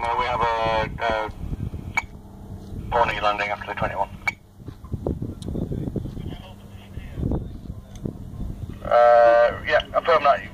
We have a, a morning landing after the 21. Uh, yeah, affirm that.